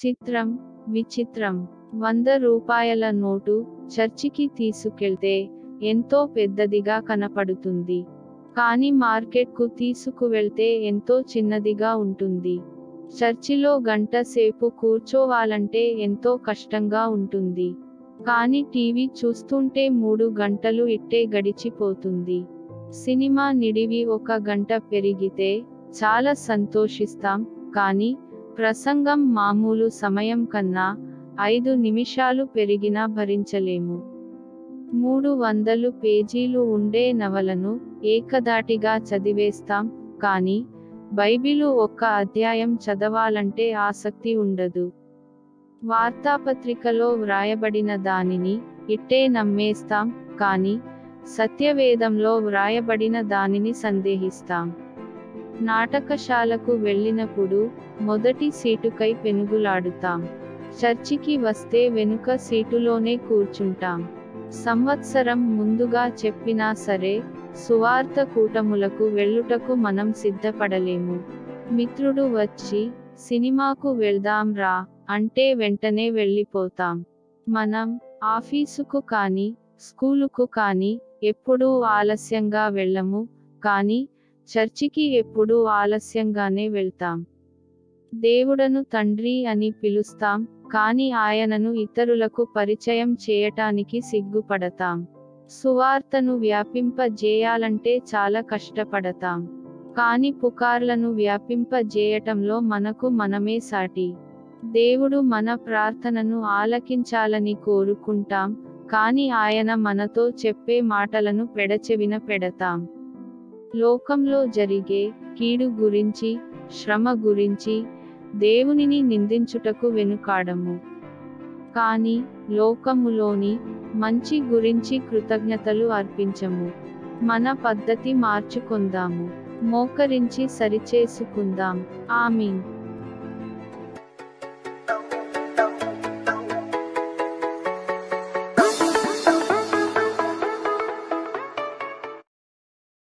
చిత్రం విచిత్రం. వంద రూపాయల నోటు చర్చికి తీసుకెళ్తే ఎంతో పెద్దదిగా కనపడుతుంది. కానీ మార్కెట్కు తీసుకువెళ్తే ఎంతో చిన్నదిగా ఉంటుంది. చర్చిలో గంట సేపు కూర్చోవాలంటే ఎంతో కష్టంగా ఉంటుంది. కానీ టీవీ చూస్తుంటే మూడు గంటలు ఇట్టే గడిచిపోతుంది. సినిమా నిడివి ఒక గంట పెరిగితే చాలా సంతోషిస్తాం. కానీ ప్రసంగం మామూలు సమయం కన్నా ఐదు నిమిషాలు పెరిగినా భరించలేము. మూడు వందలు పేజీలు ఉండే నవలను ఏకదాటిగా చదివేస్తాం కానీ బైబిలు ఒక్క అధ్యాయం చదవాలంటే ఆసక్తి ఉండదు. వార్తాపత్రికలో వ్రాయబడిన దానిని ఇట్టే నమ్మేస్తాం కానీ సత్యవేదంలో వ్రాయబడిన దానిని సందేహిస్తాం. నాటకశాలకు వెళ్ళినప్పుడు మొదటి సీటుకై పెనుగులాడుతాం. చర్చికి వస్తే వెనుక సీటులోనే కూర్చుంటాం. సంవత్సరం ముందుగా చెప్పినా సరే సువార్త కూటములకు వెళ్ళుటకు మనం సిద్ధపడలేము. మిత్రుడు వచ్చి సినిమాకు వెళ్దాం రా అంటే వెంటనే వెళ్ళిపోతాం. మనం ఆఫీసుకు కానీ స్కూలుకు కానీ ఎప్పుడూ ఆలస్యంగా వెళ్ళము కానీ చర్చికి ఎప్పుడూ ఆలస్యంగానే వెళ్తాం. దేవుడను తండ్రి అని పిలుస్తాం కానీ ఆయనను ఇతరులకు పరిచయం చేయటానికి సిగ్గుపడతాం. సువార్తను వ్యాపింపజేయాలంటే చాలా కష్టపడతాం. కాని పుకార్లను వ్యాపింపజేయటంలో మనకు మనమే సాటి. దేవుడు మన ప్రార్థనను ఆలకించాలని కోరుకుంటాం కాని ఆయన మనతో చెప్పే మాటలను పెడచెవిన పెడతాం. లోకంలో జరిగే కీడు గురించి శ్రమ గురించి దేవునిని నిందించుటకు వెనుకాడము. కాని లోకములోని మంచి గురించి కృతజ్ఞతలు అర్పించము. మన పద్ధతి మార్చుకుందాము. మోకరించి సరిచేసుకుందాం. ఆమీన్.